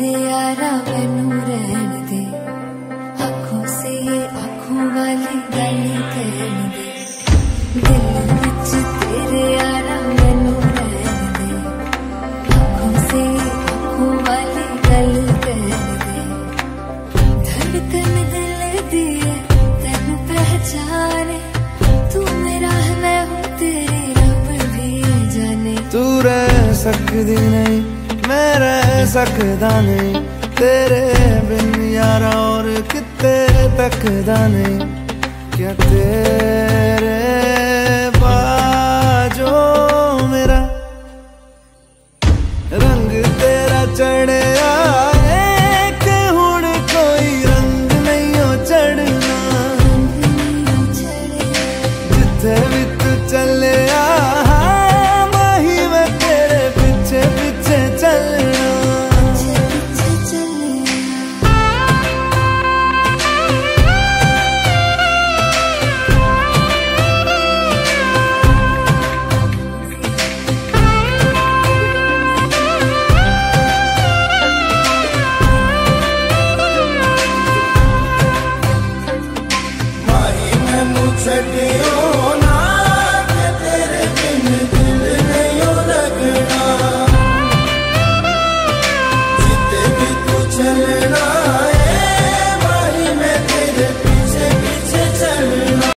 रे यारा मैनू रहन दे। आँखों से ये आँखों वाली गल कहन दे। दिल विच तेरे यारा मैनू रहन दे। आँखों से ये आँखों वाली गल कहन दे। धड़कन दिल दी तेनू पहचाने। तू मेरा है, मैं हूँ तेरे रब भी जाने। तू रह सकती नहीं। ਮੈਂ ਰਹਿ ਸਕਦਾ ਨਹੀਂ। ਤੇਰੇ ਬਿਨ ਯਾਰਾ ਔਰ ਕਿੱਤੇ ਤੱਕਦਾ ਨਹੀਂ। ਕਿ ਤੇਰੇ ਬਾਜੋ ਮੇਰਾ ਰੰਗ ਤੇਰਾ ਚੜੇ Set me up.